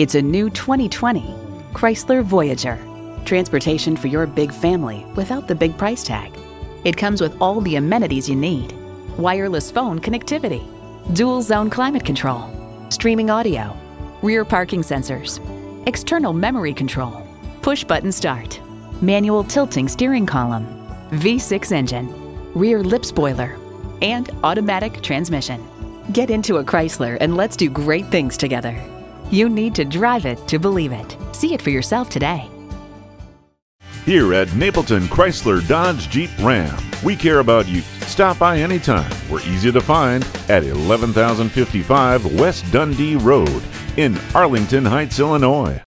It's a new 2020 Chrysler Voyager. Transportation for your big family without the big price tag. It comes with all the amenities you need. Wireless phone connectivity, dual zone climate control, streaming audio, rear parking sensors, external memory control, push button start, manual tilting steering column, V6 engine, rear lip spoiler, and automatic transmission. Get into a Chrysler and let's do great things together. You need to drive it to believe it. See it for yourself today. Here at Napleton Chrysler Dodge Jeep Ram, we care about you. Stop by anytime. We're easy to find at 11055 West Dundee Road in Arlington Heights, Illinois.